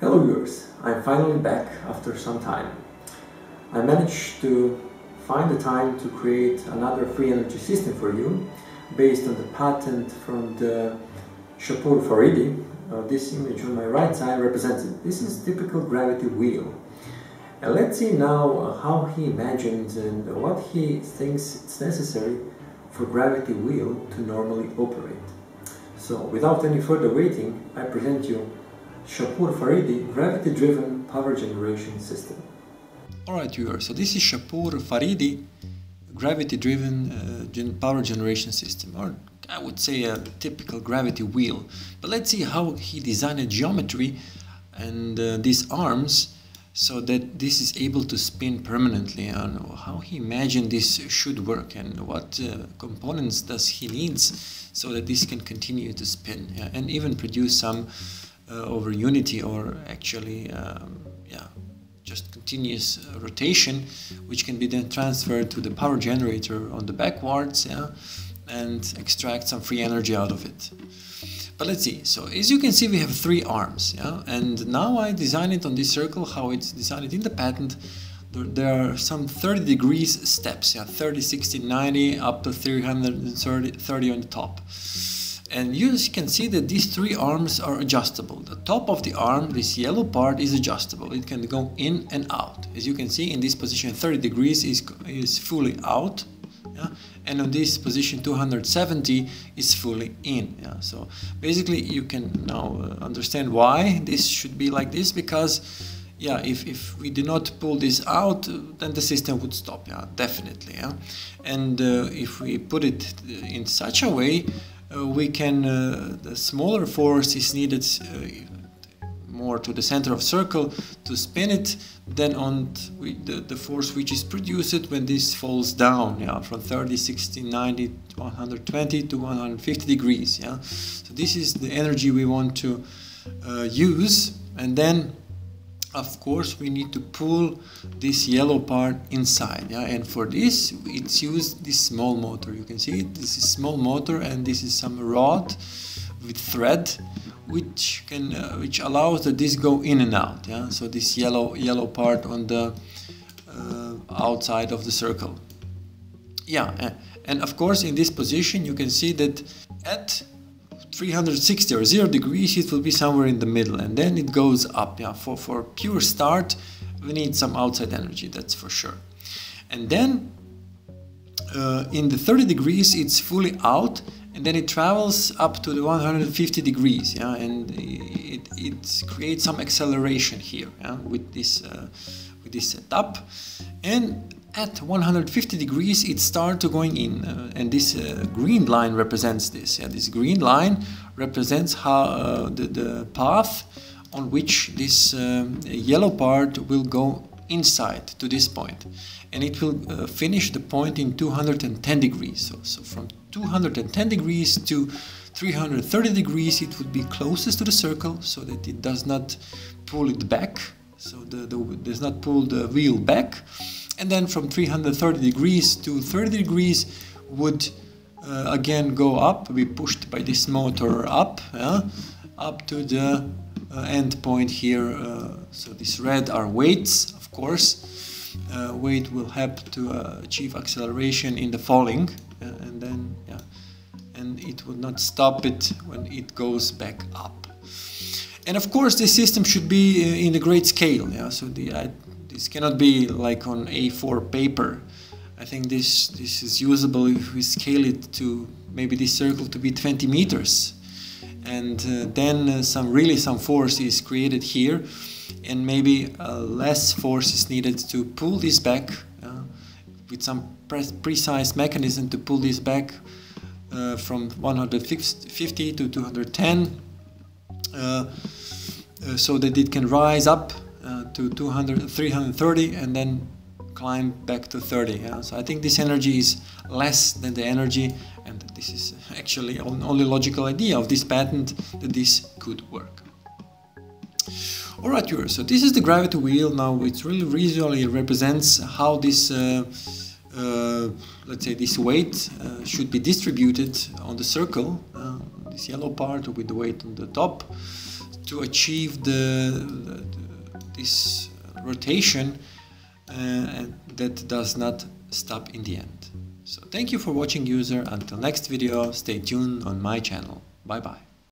Hello viewers, I'm finally back after some time. I managed to find the time to create another free energy system for you based on the patent from the Shapour Faridi. Uh, this image on my right side represents it. This is typical gravity wheel. And let's see now how he imagines and what he thinks it's necessary for gravity wheel to normally operate. So without any further waiting, I present you Shapour Faridi gravity-driven power generation system. Alright viewers, so this is Shapour Faridi gravity-driven uh, power generation system or I would say a typical gravity wheel. But let's see how he designed a geometry and uh, these arms so that this is able to spin permanently and how he imagined this should work and what uh, components does he needs so that this can continue to spin yeah, and even produce some over unity or actually um, yeah just continuous uh, rotation which can be then transferred to the power generator on the backwards yeah and extract some free energy out of it. But let's see. So as you can see we have three arms yeah and now I design it on this circle how it's designed in the patent. There, there are some 30 degrees steps yeah 30 60 90 up to 330 30 on the top and you can see that these three arms are adjustable. The top of the arm, this yellow part is adjustable. It can go in and out. As you can see in this position 30 degrees is, is fully out. Yeah? And on this position 270 is fully in. Yeah? So basically you can now uh, understand why this should be like this because yeah, if, if we do not pull this out, then the system would stop, yeah, definitely, yeah. And uh, if we put it in such a way, uh, we can, uh, the smaller force is needed uh, more to the center of circle to spin it. Than on the, the force which is produced when this falls down yeah from 30 60 90 120 to 150 degrees yeah. So this is the energy we want to uh, use. And then of course we need to pull this yellow part inside yeah? And for this it's used this small motor. You can see it? This is small motor and this is some rod with thread which can uh, which allows that this go in and out yeah? So this yellow yellow part on the uh, outside of the circle. Yeah and of course in this position you can see that at 360 or 0 degrees it will be somewhere in the middle and then it goes up. Yeah for for pure start we need some outside energy that's for sure. And then uh, in the 30 degrees it's fully out and then it travels up to the 150 degrees yeah and it, it creates some acceleration here yeah, with this uh, with this setup. And at 150 degrees it starts going in uh, and this uh, green line represents this. Yeah this green line represents how uh, the, the path on which this um, yellow part will go inside to this point. And it will uh, finish the point in 210 degrees. So, so from 210 degrees to 330 degrees it would be closest to the circle so that it does not pull it back. So the, the does not pull the wheel back and then from 330 degrees to 30 degrees would uh, again go up, be pushed by this motor up, up to the uh, end point here. Uh, so this red are weights, of course. Uh, weight will help to uh, achieve acceleration in the falling, uh, and then yeah, and it will not stop it when it goes back up. And of course, this system should be in a great scale. Yeah, so the this cannot be like on A4 paper. I think this, this is usable if we scale it to maybe this circle to be 20 meters. And uh, then uh, some really some force is created here and maybe uh, less force is needed to pull this back uh, with some pre precise mechanism to pull this back uh, from 150 to 210 uh, so that it can rise up uh, to 200, 330 and then climb back to 30. Yeah? So I think this energy is less than the energy and this is actually only logical idea of this patent that this could work. Alright viewers, so this is the gravity wheel now it really visually represents how this uh, uh, let's say this weight uh, should be distributed on the circle, uh, this yellow part with the weight on the top to achieve the, the rotation uh, that does not stop in the end. So thank you for watching user. Until next video, stay tuned on my channel. Bye bye.